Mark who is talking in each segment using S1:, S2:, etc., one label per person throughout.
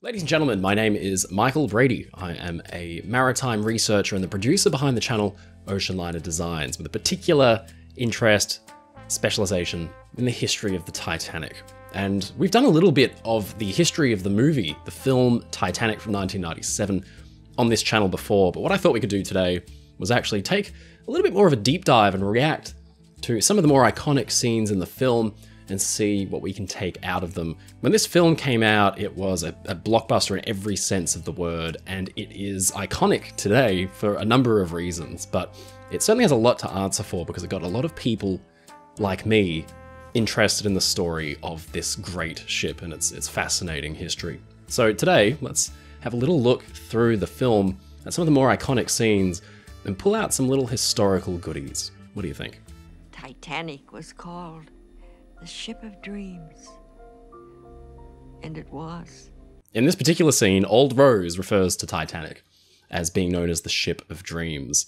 S1: Ladies and gentlemen, my name is Michael Brady. I am a maritime researcher and the producer behind the channel Ocean Liner Designs, with a particular interest, specialization in the history of the Titanic. And we've done a little bit of the history of the movie, the film Titanic from 1997, on this channel before, but what I thought we could do today was actually take a little bit more of a deep dive and react to some of the more iconic scenes in the film and see what we can take out of them. When this film came out, it was a, a, blockbuster in every sense of the word, and it is iconic today for a number of reasons, but it certainly has a lot to answer for because it got a lot of people like me interested in the story of this great ship and its, its fascinating history. So today, let's have a little look through the film at some of the more iconic scenes and pull out some little historical goodies. What do you think?
S2: Titanic was called the ship of dreams. And it was.
S1: In this particular scene, Old Rose refers to Titanic as being known as the ship of dreams.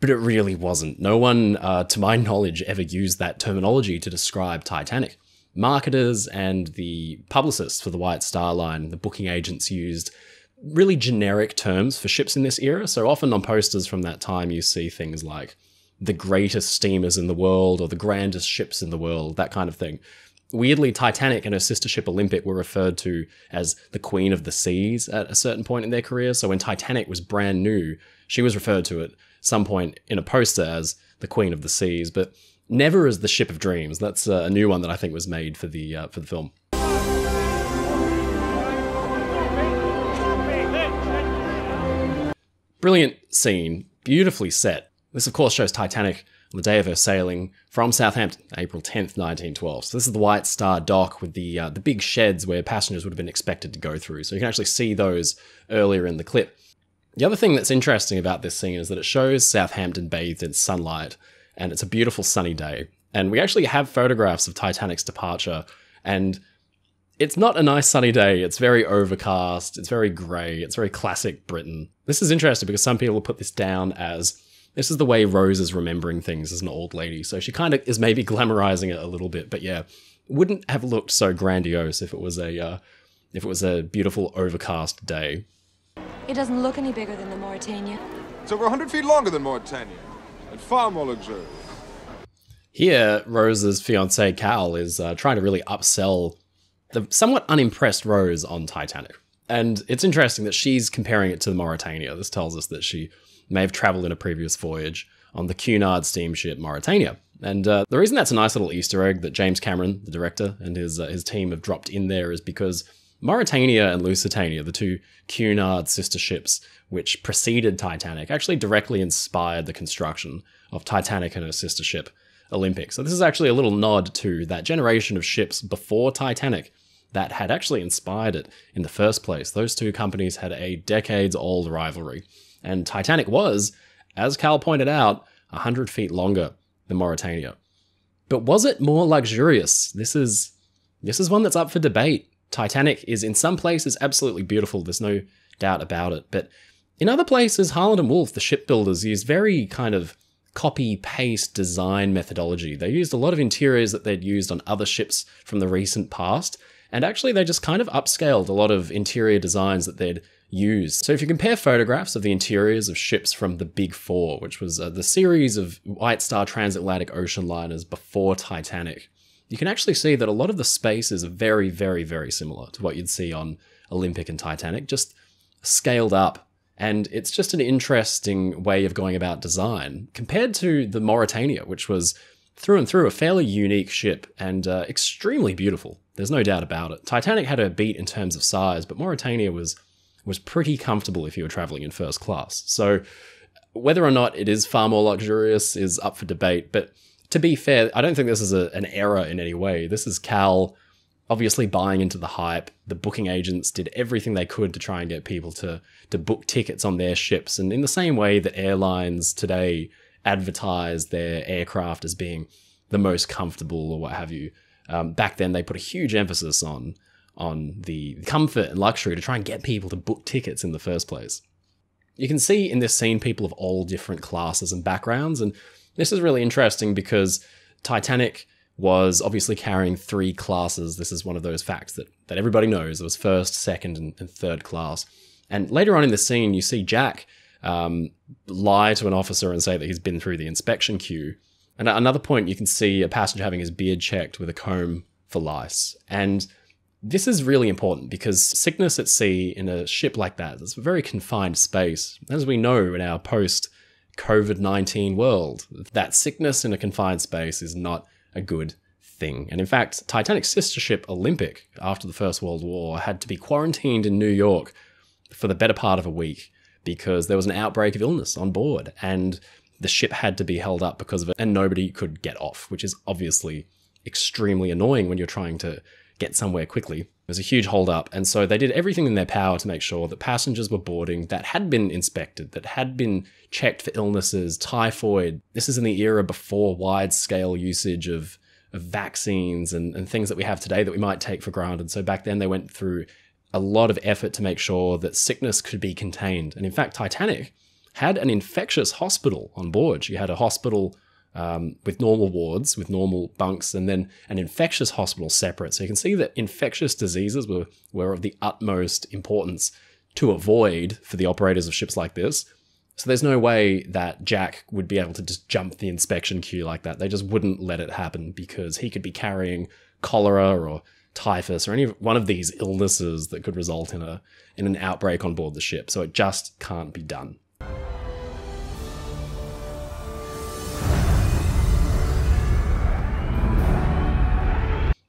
S1: But it really wasn't. No one, uh, to my knowledge, ever used that terminology to describe Titanic. Marketers and the publicists for the White Star Line, the booking agents used really generic terms for ships in this era. So often on posters from that time, you see things like the greatest steamers in the world or the grandest ships in the world, that kind of thing. Weirdly, Titanic and her sister ship Olympic were referred to as the Queen of the Seas at a certain point in their career. So when Titanic was brand new, she was referred to at some point in a poster as the Queen of the Seas, but never as the Ship of Dreams. That's a new one that I think was made for the uh, for the film. Brilliant scene, beautifully set. This, of course, shows Titanic on the day of her sailing from Southampton, April 10th, 1912. So this is the White Star dock with the uh, the big sheds where passengers would have been expected to go through. So you can actually see those earlier in the clip. The other thing that's interesting about this scene is that it shows Southampton bathed in sunlight, and it's a beautiful sunny day. And we actually have photographs of Titanic's departure, and it's not a nice sunny day. It's very overcast, it's very grey, it's very classic Britain. This is interesting because some people put this down as this is the way Rose is remembering things as an old lady. So she kind of is maybe glamorizing it a little bit, but yeah, wouldn't have looked so grandiose if it was a uh, if it was a beautiful overcast day.
S3: It doesn't look any bigger than the Mauretania.
S4: It's over 100 feet longer than Mauretania, and far more luxurious.
S1: Here, Rose's fiance Cal is uh, trying to really upsell the somewhat unimpressed Rose on Titanic. And it's interesting that she's comparing it to the Mauretania. This tells us that she may have traveled in a previous voyage on the Cunard steamship Mauretania. And uh, the reason that's a nice little Easter egg that James Cameron, the director, and his uh, his team have dropped in there is because Mauretania and Lusitania, the two Cunard sister ships which preceded Titanic, actually directly inspired the construction of Titanic and her sister ship Olympic. So this is actually a little nod to that generation of ships before Titanic that had actually inspired it in the first place. Those two companies had a decades old rivalry. And Titanic was, as Cal pointed out, 100 feet longer than Mauretania. But was it more luxurious? This is this is one that's up for debate. Titanic is in some places absolutely beautiful, there's no doubt about it. But in other places, Harland and Wolff, the shipbuilders, used very kind of copy paste design methodology. They used a lot of interiors that they'd used on other ships from the recent past, and actually they just kind of upscaled a lot of interior designs that they'd used. So if you compare photographs of the interiors of ships from the Big Four, which was uh, the series of White Star transatlantic ocean liners before Titanic, you can actually see that a lot of the space is very, very, very similar to what you'd see on Olympic and Titanic, just scaled up. And it's just an interesting way of going about design compared to the Mauretania, which was through and through a fairly unique ship and uh, extremely beautiful. There's no doubt about it. Titanic had a beat in terms of size, but Mauretania was was pretty comfortable if you were traveling in first class. So whether or not it is far more luxurious is up for debate. But to be fair, I don't think this is a, an error in any way. This is Cal obviously buying into the hype. The booking agents did everything they could to try and get people to to book tickets on their ships. And in the same way that airlines today advertise their aircraft as being the most comfortable or what have you, um, back then they put a huge emphasis on on the comfort and luxury to try and get people to book tickets in the first place. You can see in this scene people of all different classes and backgrounds, and this is really interesting because Titanic was obviously carrying three classes. This is one of those facts that, that everybody knows. It was first, second, and, and third class. And later on in the scene, you see Jack um, lie to an officer and say that he's been through the inspection queue. And at another point, you can see a passenger having his beard checked with a comb for lice. And this is really important because sickness at sea in a ship like that is a very confined space. As we know in our post COVID 19 world, that sickness in a confined space is not a good thing. And in fact, Titanic's sister ship Olympic, after the First World War, had to be quarantined in New York for the better part of a week because there was an outbreak of illness on board and the ship had to be held up because of it and nobody could get off, which is obviously extremely annoying when you're trying to get somewhere quickly. It was a huge holdup, and so they did everything in their power to make sure that passengers were boarding that had been inspected, that had been checked for illnesses, typhoid. This is in the era before wide scale usage of, of vaccines and, and things that we have today that we might take for granted. So back then they went through a lot of effort to make sure that sickness could be contained. And in fact, Titanic had an infectious hospital on board. She had a hospital um, with normal wards, with normal bunks, and then an infectious hospital separate. So you can see that infectious diseases were, were of the utmost importance to avoid for the operators of ships like this. So there's no way that Jack would be able to just jump the inspection queue like that. They just wouldn't let it happen because he could be carrying cholera or typhus or any one of these illnesses that could result in a in an outbreak on board the ship. So it just can't be done.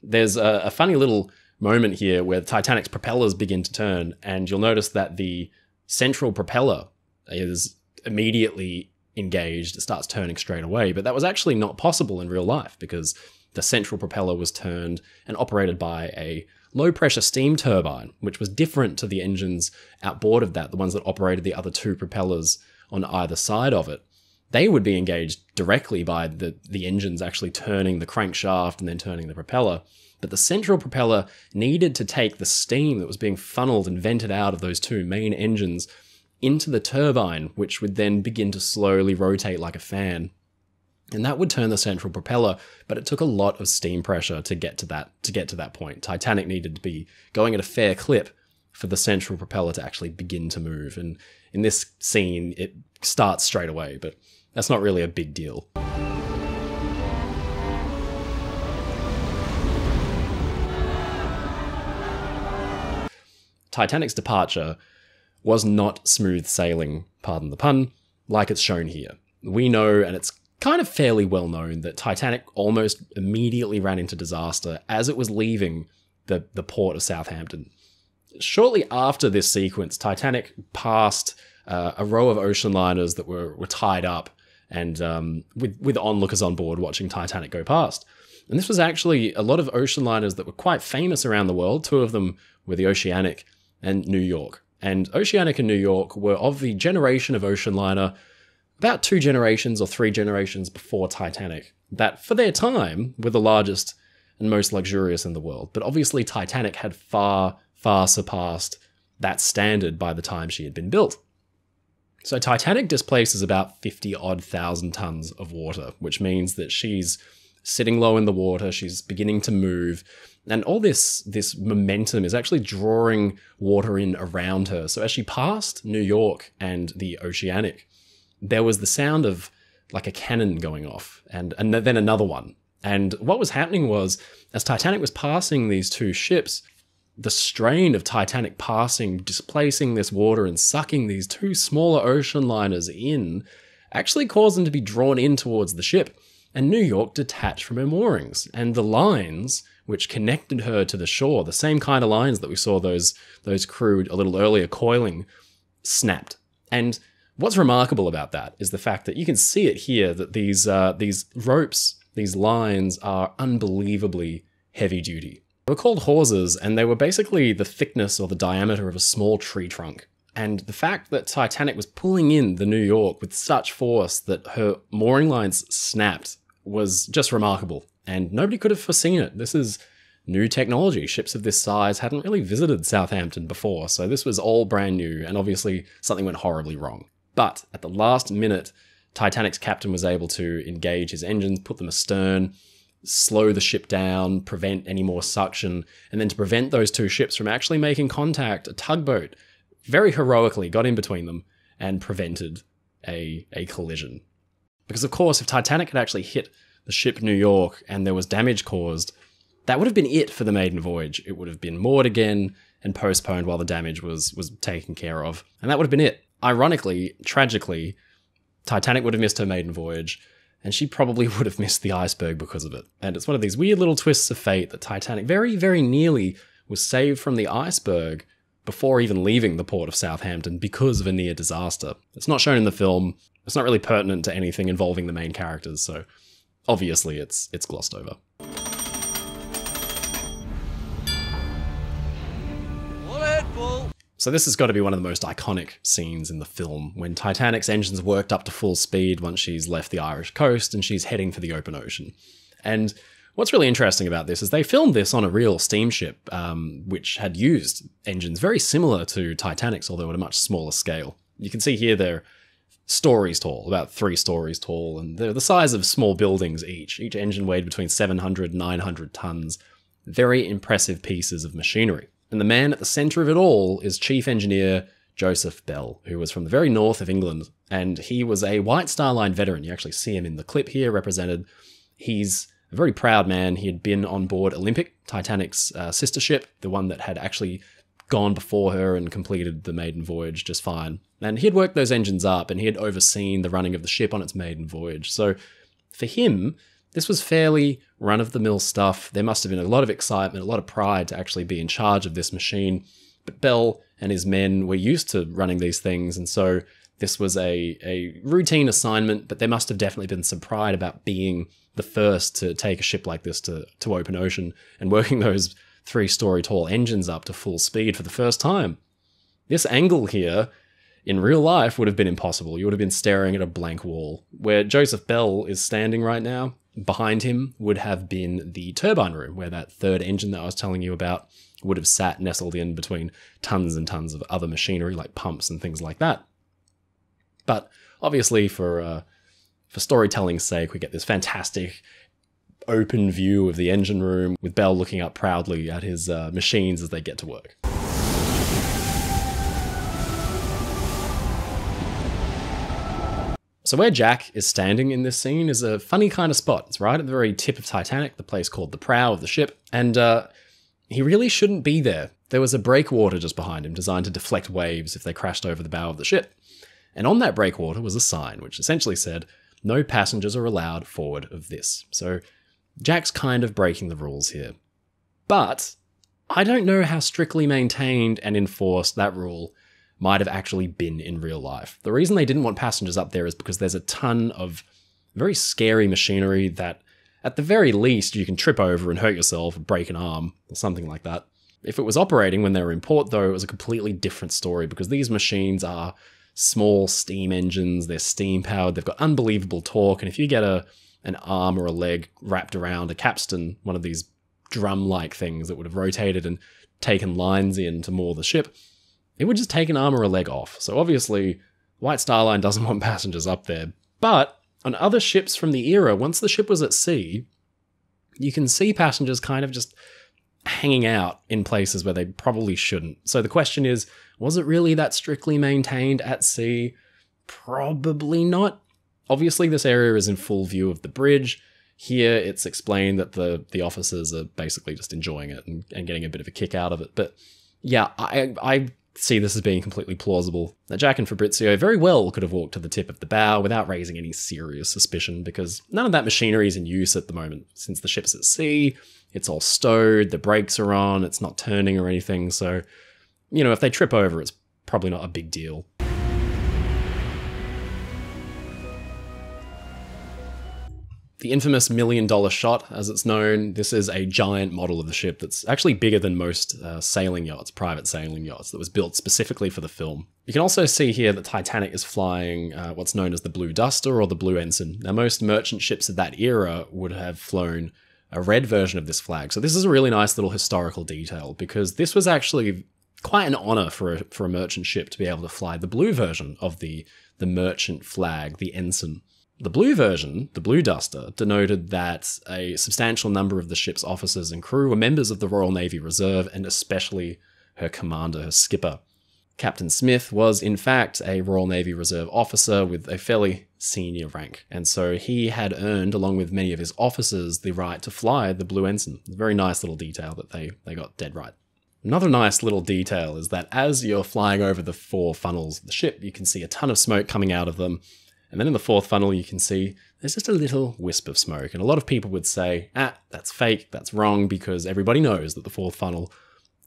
S1: There's a, a funny little moment here where the Titanic's propellers begin to turn, and you'll notice that the central propeller is immediately engaged. It starts turning straight away, but that was actually not possible in real life because the central propeller was turned and operated by a low pressure steam turbine, which was different to the engines outboard of that, the ones that operated the other two propellers on either side of it. They would be engaged directly by the, the engines actually turning the crankshaft and then turning the propeller. But the central propeller needed to take the steam that was being funneled and vented out of those two main engines into the turbine, which would then begin to slowly rotate like a fan. And that would turn the central propeller but it took a lot of steam pressure to get to that to get to that point. Titanic needed to be going at a fair clip for the central propeller to actually begin to move. And in this scene it starts straight away but that's not really a big deal titanic's departure was not smooth sailing pardon the pun like it's shown here we know and it's kind of fairly well known that Titanic almost immediately ran into disaster as it was leaving the, the port of Southampton. Shortly after this sequence, Titanic passed uh, a row of ocean liners that were, were tied up and um, with, with onlookers on board watching Titanic go past. And this was actually a lot of ocean liners that were quite famous around the world. Two of them were the Oceanic and New York. And Oceanic and New York were of the generation of ocean liner about two generations or three generations before Titanic, that for their time were the largest and most luxurious in the world. But obviously, Titanic had far, far surpassed that standard by the time she had been built. So, Titanic displaces about 50 odd thousand tons of water, which means that she's sitting low in the water, she's beginning to move, and all this this momentum is actually drawing water in around her. So as she passed New York and the Oceanic, there was the sound of like a cannon going off and, and then another one. And what was happening was, as Titanic was passing these two ships, the strain of Titanic passing, displacing this water and sucking these two smaller ocean liners in, actually caused them to be drawn in towards the ship. And New York detached from her moorings, and the lines which connected her to the shore, the same kind of lines that we saw those those crew a little earlier coiling, snapped. And What's remarkable about that is the fact that you can see it here that these uh, these ropes, these lines are unbelievably heavy duty. They were called hawsers, and they were basically the thickness or the diameter of a small tree trunk. And the fact that Titanic was pulling in the New York with such force that her mooring lines snapped was just remarkable. And nobody could have foreseen it. This is new technology. Ships of this size hadn't really visited Southampton before, so this was all brand new, and obviously something went horribly wrong. But at the last minute, Titanic's captain was able to engage his engines, put them astern, slow the ship down, prevent any more suction, and then to prevent those two ships from actually making contact, a tugboat very heroically got in between them and prevented a, a collision. Because, of course, if Titanic had actually hit the ship New York and there was damage caused, that would have been it for the maiden voyage. It would have been moored again and postponed while the damage was was taken care of. And that would have been it. Ironically, tragically, Titanic would have missed her maiden voyage, and she probably would have missed the iceberg because of it. And it's one of these weird little twists of fate that Titanic very, very nearly was saved from the iceberg before even leaving the port of Southampton because of a near disaster. It's not shown in the film. It's not really pertinent to anything involving the main characters, so obviously it's it's glossed over. So this has got to be one of the most iconic scenes in the film when Titanic's engines worked up to full speed once she's left the Irish coast and she's heading for the open ocean. And what's really interesting about this is they filmed this on a real steamship, um, which had used engines very similar to Titanic's, although at a much smaller scale. You can see here they're stories tall, about three stories tall, and they're the size of small buildings each. Each engine weighed between 700 and 900 tons. Very impressive pieces of machinery. And the man at the centre of it all is Chief Engineer Joseph Bell, who was from the very north of England, and he was a White Star Line veteran. You actually see him in the clip here represented. He's a very proud man. He had been on board Olympic, Titanic's uh, sister ship, the one that had actually gone before her and completed the maiden voyage just fine. And he had worked those engines up and he had overseen the running of the ship on its maiden voyage. So for him, this was fairly run of the mill stuff. There must have been a lot of excitement, a lot of pride to actually be in charge of this machine. But Bell and his men were used to running these things, and so this was a, a routine assignment, but there must have definitely been some pride about being the first to take a ship like this to, to open ocean and working those three story tall engines up to full speed for the first time. This angle here in real life would have been impossible. You would have been staring at a blank wall. Where Joseph Bell is standing right now, behind him would have been the turbine room, where that third engine that I was telling you about would have sat nestled in between tons and tons of other machinery like pumps and things like that. But obviously, for uh, for storytelling's sake, we get this fantastic open view of the engine room with Bell looking up proudly at his uh, machines as they get to work. So where Jack is standing in this scene is a funny kind of spot. It's right at the very tip of Titanic, the place called the prow of the ship, and uh, he really shouldn't be there. There was a breakwater just behind him, designed to deflect waves if they crashed over the bow of the ship. And on that breakwater was a sign which essentially said, "No passengers are allowed forward of this." So Jack's kind of breaking the rules here. But I don't know how strictly maintained and enforced that rule might have actually been in real life. The reason they didn't want passengers up there is because there's a ton of very scary machinery that, at the very least, you can trip over and hurt yourself break an arm or something like that. If it was operating when they were in port, though, it was a completely different story because these machines are small steam engines, they're steam powered, they've got unbelievable torque, and if you get a an arm or a leg wrapped around a capstan, one of these drum like things that would have rotated and taken lines in to moor the ship, it would just take an arm or a leg off. So obviously, White Star Line doesn't want passengers up there. But on other ships from the era, once the ship was at sea, you can see passengers kind of just hanging out in places where they probably shouldn't. So the question is, was it really that strictly maintained at sea? Probably not. Obviously, this area is in full view of the bridge. Here, it's explained that the the officers are basically just enjoying it and, and getting a bit of a kick out of it. But yeah, I I see this as being completely plausible. That Jack and Fabrizio very well could have walked to the tip of the bow without raising any serious suspicion because none of that machinery is in use at the moment. Since the ship's at sea, it's all stowed, the brakes are on, it's not turning or anything, so, you know, if they trip over, it's probably not a big deal. The infamous million dollar shot, as it's known, this is a giant model of the ship that's actually bigger than most uh, sailing yachts, private sailing yachts, that was built specifically for the film. You can also see here that Titanic is flying uh, what's known as the Blue Duster or the Blue Ensign. Now, most merchant ships of that era would have flown a red version of this flag. So, this is a really nice little historical detail because this was actually quite an honor for a, for a merchant ship to be able to fly the blue version of the, the merchant flag, the ensign. The blue version, the blue duster, denoted that a substantial number of the ship's officers and crew were members of the Royal Navy Reserve and especially her commander, her skipper. Captain Smith was, in fact, a Royal Navy Reserve officer with a fairly senior rank, and so he had earned, along with many of his officers, the right to fly the Blue Ensign. A very nice little detail that they, they got dead right. Another nice little detail is that as you're flying over the four funnels of the ship, you can see a ton of smoke coming out of them. And then in the fourth funnel, you can see there's just a little wisp of smoke. And a lot of people would say, ah, that's fake, that's wrong, because everybody knows that the fourth funnel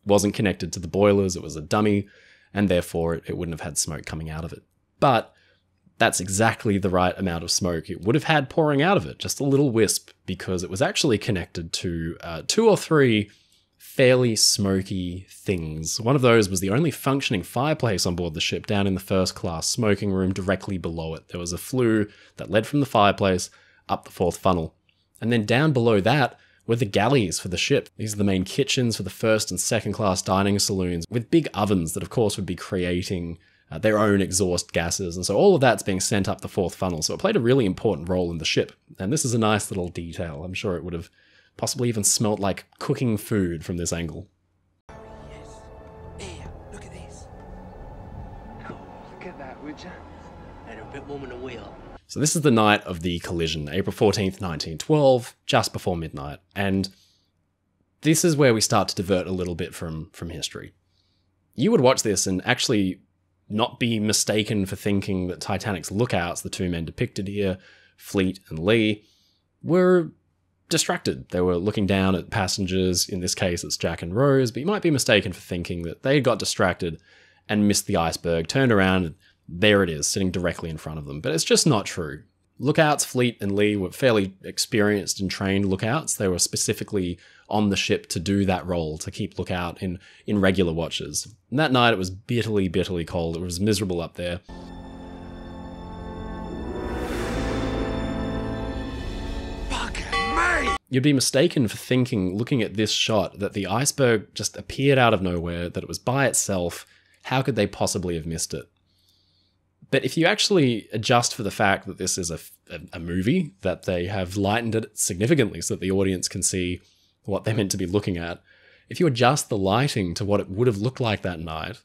S1: wasn't connected to the boilers, it was a dummy and therefore it, it wouldn't have had smoke coming out of it. But that's exactly the right amount of smoke it would have had pouring out of it, just a little wisp, because it was actually connected to uh, two or three fairly smoky things. One of those was the only functioning fireplace on board the ship down in the first class smoking room directly below it. There was a flue that led from the fireplace up the fourth funnel. And then down below that were the galleys for the ship. These are the main kitchens for the first and second class dining saloons, with big ovens that, of course, would be creating uh, their own exhaust gases. And so all of that's being sent up the fourth funnel. So it played a really important role in the ship. And this is a nice little detail. I'm sure it would have possibly even smelt like cooking food from this angle.
S5: Yes. Here, look at this. Oh, look at that, would you? And a bit warm in the wheel.
S1: So this is the night of the collision, April 14th, 1912, just before midnight. And this is where we start to divert a little bit from from history. You would watch this and actually not be mistaken for thinking that Titanic's lookouts, the two men depicted here, Fleet and Lee, were distracted. They were looking down at passengers, in this case it's Jack and Rose, but you might be mistaken for thinking that they got distracted and missed the iceberg, turned around there it is, sitting directly in front of them. But it's just not true. Lookouts, Fleet, and Lee were fairly experienced and trained lookouts. They were specifically on the ship to do that role, to keep lookout in, in regular watches. And that night it was bitterly, bitterly cold. It was miserable up there. You'd be mistaken for thinking, looking at this shot, that the iceberg just appeared out of nowhere, that it was by itself. How could they possibly have missed it? But if you actually adjust for the fact that this is a, a, movie, that they have lightened it significantly so that the audience can see what they're meant to be looking at, if you adjust the lighting to what it would have looked like that night,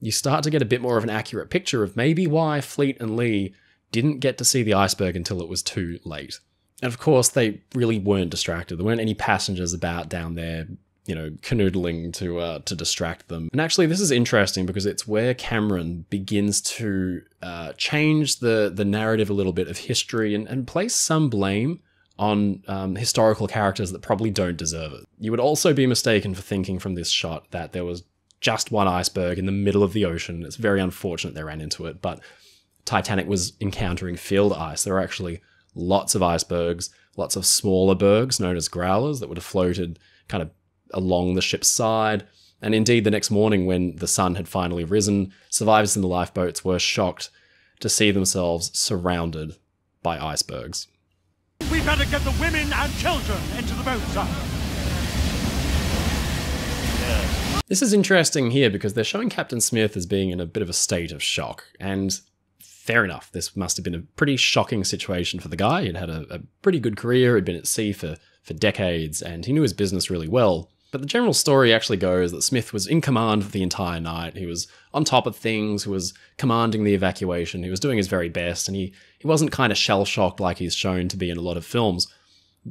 S1: you start to get a bit more of an accurate picture of maybe why Fleet and Lee didn't get to see the iceberg until it was too late. And of course, they really weren't distracted. There weren't any passengers about down there you know, canoodling to uh, to distract them. And actually, this is interesting because it's where Cameron begins to uh, change the the narrative a little bit of history and, and place some blame on um, historical characters that probably don't deserve it. You would also be mistaken for thinking from this shot that there was just one iceberg in the middle of the ocean. It's very unfortunate they ran into it, but Titanic was encountering field ice. There were actually lots of icebergs, lots of smaller bergs known as growlers that would have floated kind of along the ship's side. And indeed, the next morning, when the sun had finally risen, survivors in the lifeboats were shocked to see themselves surrounded by icebergs.
S6: We better get the women and children into the boats, sir.
S1: This is interesting here because they're showing Captain Smith as being in a bit of a state of shock. And fair enough, this must have been a pretty shocking situation for the guy. He'd had a, a pretty good career, he'd been at sea for, for decades, and he knew his business really well. But the general story actually goes that Smith was in command for the entire night. He was on top of things, he was commanding the evacuation, he was doing his very best, and he, he wasn't kind of shell shocked like he's shown to be in a lot of films.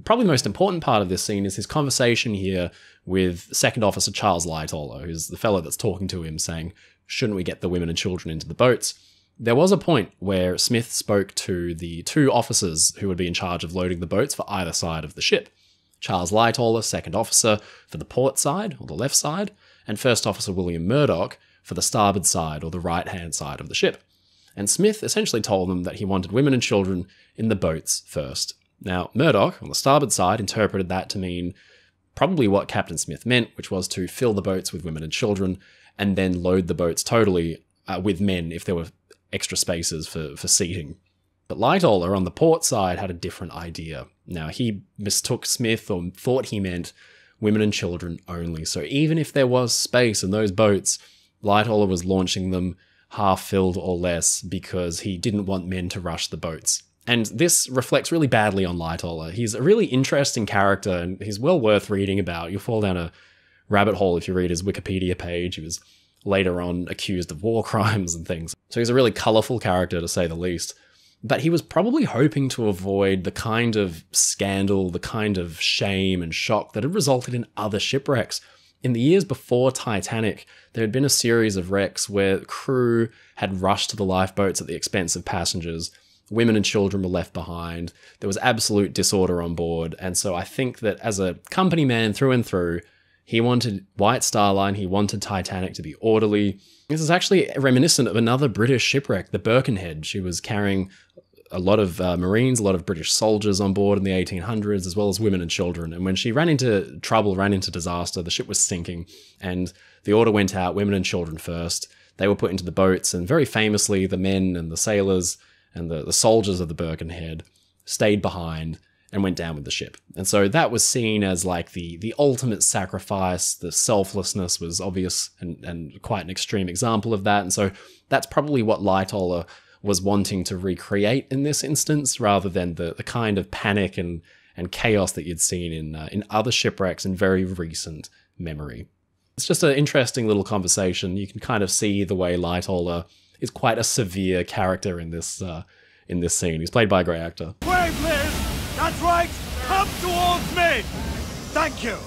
S1: Probably the most important part of this scene is his conversation here with Second Officer Charles Lightoller, who's the fellow that's talking to him, saying, Shouldn't we get the women and children into the boats? There was a point where Smith spoke to the two officers who would be in charge of loading the boats for either side of the ship. Charles Lightoller, second officer, for the port side, or the left side, and first officer William Murdoch for the starboard side, or the right hand side of the ship. And Smith essentially told them that he wanted women and children in the boats first. Now, Murdoch, on the starboard side, interpreted that to mean probably what Captain Smith meant, which was to fill the boats with women and children, and then load the boats totally uh, with men if there were extra spaces for, for seating. But Lightoller on the port side had a different idea. Now, he mistook Smith or thought he meant women and children only. So even if there was space in those boats, Lightoller was launching them half filled or less because he didn't want men to rush the boats. And this reflects really badly on Lightoller. He's a really interesting character and he's well worth reading about. You'll fall down a rabbit hole if you read his Wikipedia page. He was later on accused of war crimes and things. So he's a really colourful character to say the least. But he was probably hoping to avoid the kind of scandal, the kind of shame and shock that had resulted in other shipwrecks. In the years before Titanic, there had been a series of wrecks where crew had rushed to the lifeboats at the expense of passengers. Women and children were left behind. There was absolute disorder on board. And so I think that as a company man through and through, he wanted White Star Line, he wanted Titanic to be orderly. This is actually reminiscent of another British shipwreck, the Birkenhead. She was carrying a lot of uh, Marines, a lot of British soldiers on board in the 1800s, as well as women and children. And when she ran into trouble, ran into disaster, the ship was sinking, and the order went out women and children first. They were put into the boats, and very famously, the men and the sailors and the, the soldiers of the Birkenhead stayed behind and went down with the ship. And so that was seen as like the the ultimate sacrifice. The selflessness was obvious and, and quite an extreme example of that. And so that's probably what Lightoller was wanting to recreate in this instance, rather than the, the kind of panic and, and chaos that you'd seen in uh, in other shipwrecks in very recent memory. It's just an interesting little conversation. You can kind of see the way Lightoller is quite a severe character in this uh, in this scene. He's played by a great actor.
S6: Brave, Liz! That's right! Come towards me! You!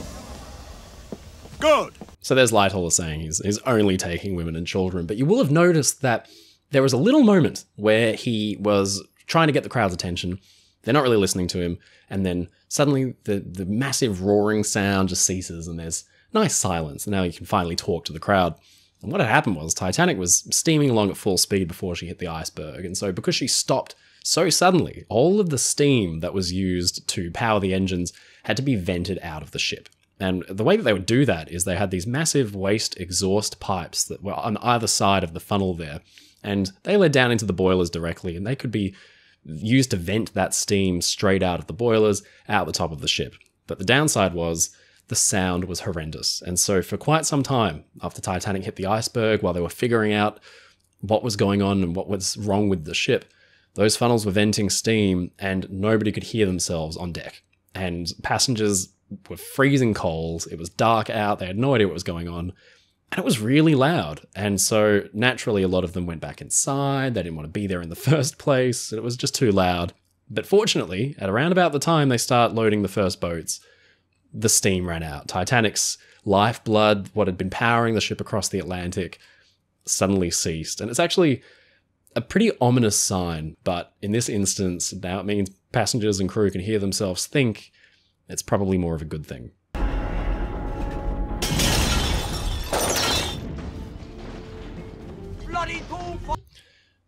S6: Good!
S1: So there's Lightoller saying he's, he's only taking women and children, but you will have noticed that there was a little moment where he was trying to get the crowd's attention. They're not really listening to him, and then suddenly the, the massive roaring sound just ceases, and there's nice silence. And now you can finally talk to the crowd. And what had happened was Titanic was steaming along at full speed before she hit the iceberg, and so because she stopped so suddenly, all of the steam that was used to power the engines had to be vented out of the ship. And the way that they would do that is they had these massive waste exhaust pipes that were on either side of the funnel there, and they led down into the boilers directly, and they could be used to vent that steam straight out of the boilers out the top of the ship. But the downside was the sound was horrendous. And so for quite some time after Titanic hit the iceberg, while they were figuring out what was going on and what was wrong with the ship, those funnels were venting steam and nobody could hear themselves on deck. And passengers were freezing cold. It was dark out. They had no idea what was going on. And it was really loud. And so naturally, a lot of them went back inside. They didn't want to be there in the first place. It was just too loud. But fortunately, at around about the time they start loading the first boats, the steam ran out. Titanic's lifeblood, what had been powering the ship across the Atlantic, suddenly ceased. And it's actually a pretty ominous sign, but in this instance, now it means passengers and crew can hear themselves think it's probably more of a good thing.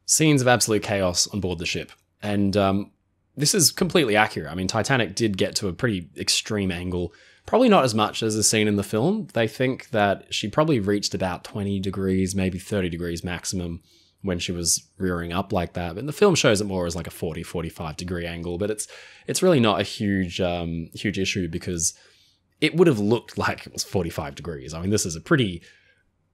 S1: Scenes of absolute chaos on board the ship. And um, this is completely accurate. I mean, Titanic did get to a pretty extreme angle. Probably not as much as is seen in the film. They think that she probably reached about 20 degrees, maybe 30 degrees maximum when she was rearing up like that. And the film shows it more as like a 40, 45 degree angle, but it's it's really not a huge um, huge issue because it would have looked like it was 45 degrees. I mean, this is a pretty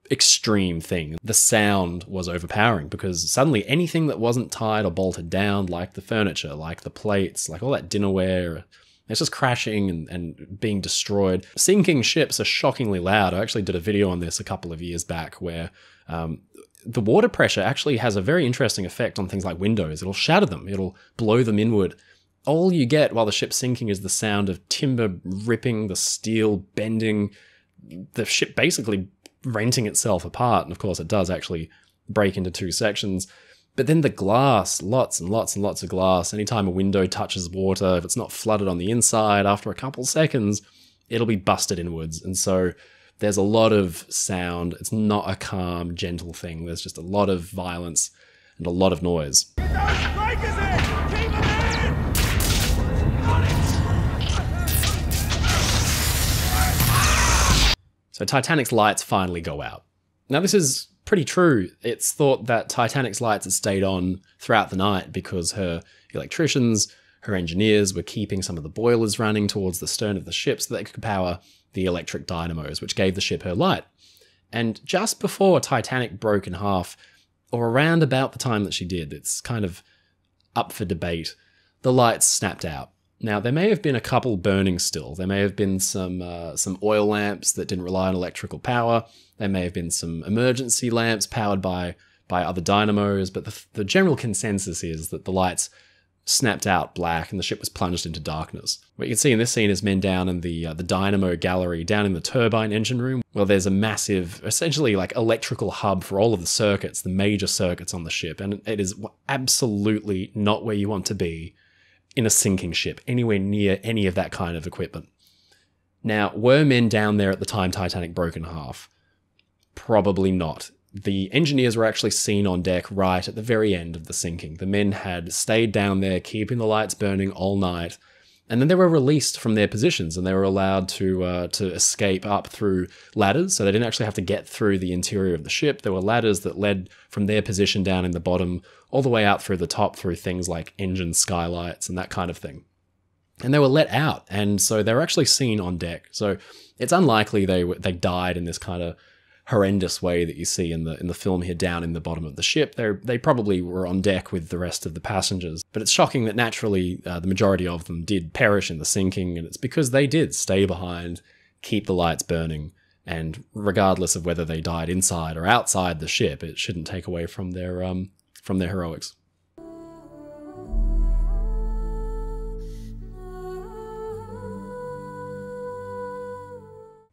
S1: extreme thing. The sound was overpowering because suddenly anything that wasn't tied or bolted down, like the furniture, like the plates, like all that dinnerware, it's just crashing and, and being destroyed. Sinking ships are shockingly loud. I actually did a video on this a couple of years back where um, the water pressure actually has a very interesting effect on things like windows. It'll shatter them, it'll blow them inward. All you get while the ship's sinking is the sound of timber ripping, the steel bending, the ship basically renting itself apart. And of course, it does actually break into two sections. But then the glass, lots and lots and lots of glass. Anytime a window touches water, if it's not flooded on the inside, after a couple seconds, it'll be busted inwards. And so there's a lot of sound. It's not a calm, gentle thing. There's just a lot of violence and a lot of noise. So Titanic's lights finally go out. Now, this is pretty true. It's thought that Titanic's lights had stayed on throughout the night because her electricians, her engineers were keeping some of the boilers running towards the stern of the ship so they could power the electric dynamos, which gave the ship her light. And just before Titanic broke in half, or around about the time that she did, it's kind of up for debate, the lights snapped out. Now there may have been a couple burning still. There may have been some uh, some oil lamps that didn't rely on electrical power. There may have been some emergency lamps powered by by other dynamos. But the, the general consensus is that the lights snapped out black and the ship was plunged into darkness. What you can see in this scene is men down in the uh, the dynamo gallery, down in the turbine engine room, where there's a massive, essentially like electrical hub for all of the circuits, the major circuits on the ship, and it is absolutely not where you want to be in a sinking ship, anywhere near any of that kind of equipment. Now, were men down there at the time Titanic broke in half? Probably not. The engineers were actually seen on deck right at the very end of the sinking. The men had stayed down there, keeping the lights burning all night, and then they were released from their positions and they were allowed to uh, to escape up through ladders. So they didn't actually have to get through the interior of the ship. There were ladders that led from their position down in the bottom all the way out through the top through things like engine skylights and that kind of thing. And they were let out, and so they were actually seen on deck. So it's unlikely they they died in this kind of horrendous way that you see in the in the film here down in the bottom of the ship. They they probably were on deck with the rest of the passengers, but it's shocking that naturally uh, the majority of them did perish in the sinking, and it's because they did stay behind, keep the lights burning, and regardless of whether they died inside or outside the ship, it shouldn't take away from their um from their heroics.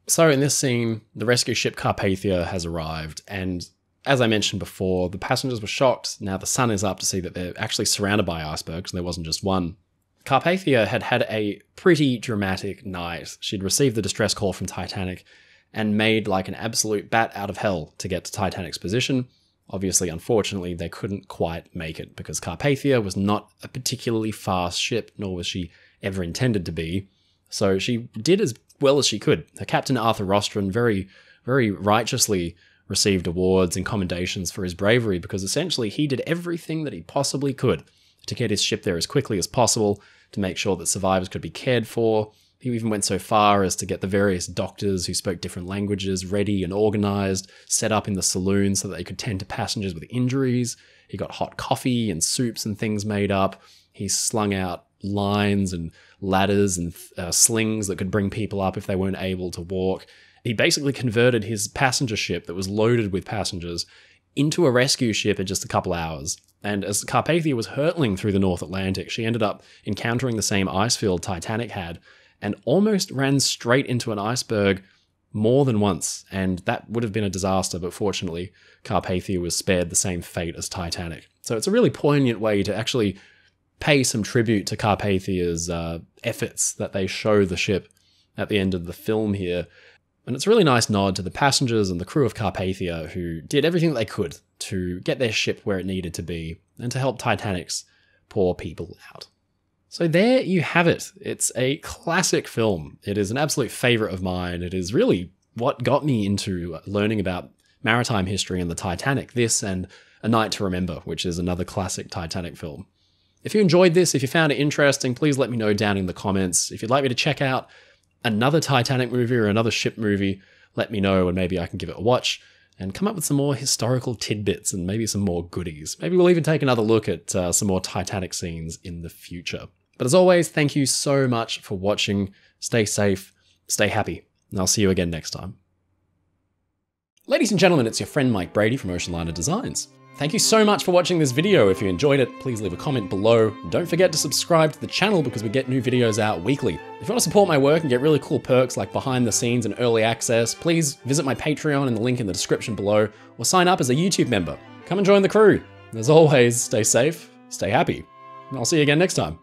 S1: So, in this scene, the rescue ship Carpathia has arrived, and as I mentioned before, the passengers were shocked. Now the sun is up to see that they're actually surrounded by icebergs, and there wasn't just one. Carpathia had had a pretty dramatic night. She'd received the distress call from Titanic and made like an absolute bat out of hell to get to Titanic's position. Obviously, unfortunately, they couldn't quite make it because Carpathia was not a particularly fast ship, nor was she ever intended to be. So she did as well as she could. Her captain Arthur Rostron very, very righteously received awards and commendations for his bravery because essentially he did everything that he possibly could to get his ship there as quickly as possible, to make sure that survivors could be cared for. He even went so far as to get the various doctors who spoke different languages ready and organized, set up in the saloon so that they could tend to passengers with injuries. He got hot coffee and soups and things made up. He slung out lines and ladders and uh, slings that could bring people up if they weren't able to walk. He basically converted his passenger ship that was loaded with passengers into a rescue ship in just a couple hours. And as Carpathia was hurtling through the North Atlantic, she ended up encountering the same ice field Titanic had and almost ran straight into an iceberg more than once. And that would have been a disaster, but fortunately, Carpathia was spared the same fate as Titanic. So it's a really poignant way to actually pay some tribute to Carpathia's uh, efforts that they show the ship at the end of the film here. And it's a really nice nod to the passengers and the crew of Carpathia who did everything they could to get their ship where it needed to be and to help Titanic's poor people out. So there you have it. It's a classic film. It is an absolute favorite of mine. It is really what got me into learning about maritime history and the Titanic. This and A Night to Remember, which is another classic Titanic film. If you enjoyed this, if you found it interesting, please let me know down in the comments. If you'd like me to check out another Titanic movie or another ship movie, let me know and maybe I can give it a watch and come up with some more historical tidbits and maybe some more goodies. Maybe we'll even take another look at uh, some more Titanic scenes in the future. But as always, thank you so much for watching. Stay safe, stay happy, and I'll see you again next time. Ladies and gentlemen, it's your friend Mike Brady from Ocean Liner Designs. Thank you so much for watching this video. If you enjoyed it, please leave a comment below. Don't forget to subscribe to the channel because we get new videos out weekly. If you want to support my work and get really cool perks like behind the scenes and early access, please visit my Patreon in the link in the description below or sign up as a YouTube member. Come and join the crew. As always, stay safe, stay happy, and I'll see you again next time.